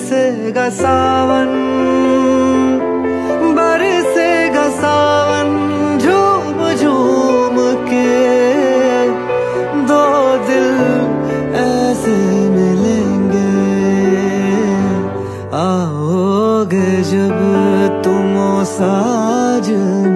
बरसेगा सावन बरसेगा सावन झूम झूम के। दो दिल ऐसे मिलेंगे। आओगे जब तुम साजना